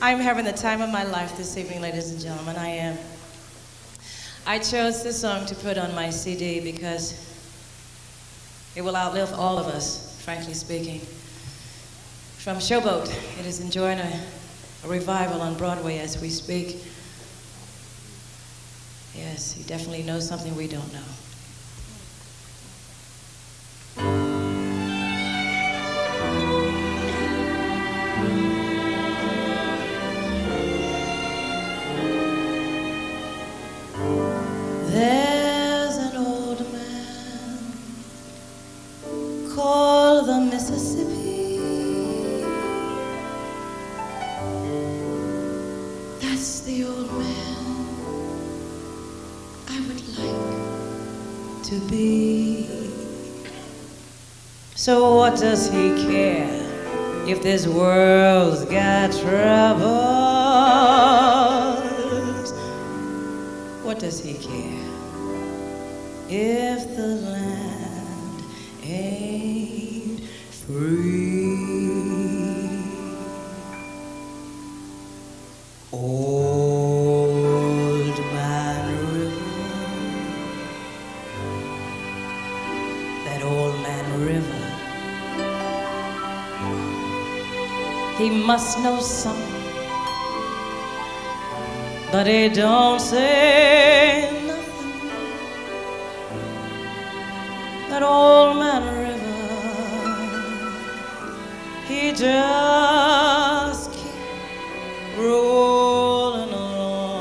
I'm having the time of my life this evening, ladies and gentlemen. I am. I chose this song to put on my CD because it will outlive all of us, frankly speaking. From Showboat, it is enjoying a, a revival on Broadway as we speak. Yes, he definitely knows something we don't know. Called the Mississippi. That's the old man I would like to be. So, what does he care if this world's got troubles? What does he care if the land ain't free? Old Man River, that old man River, he must know something but he don't say That old man river, he just keep rolling along.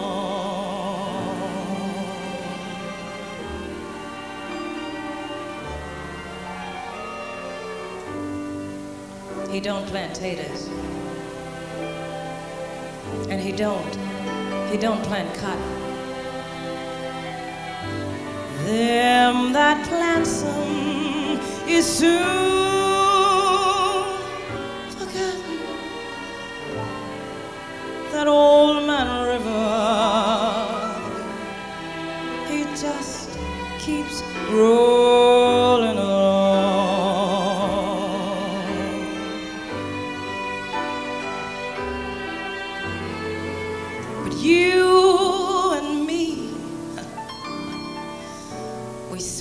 He don't plant taters, and he don't he don't plant cotton. Them that plants them is soon forgotten. That old man river, he just keeps rolling along. But you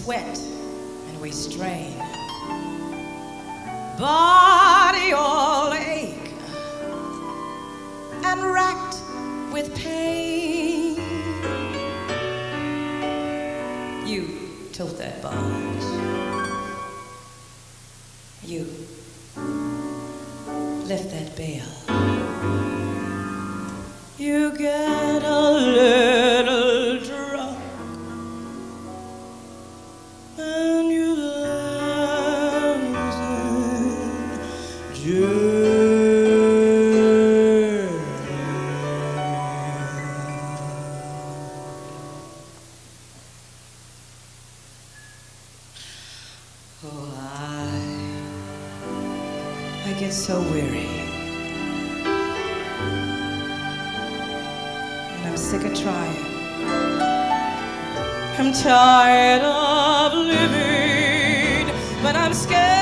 sweat and we strain. Body all ache and racked with pain. You tilt that barge. You lift that bell. You get a tired of living, but I'm scared.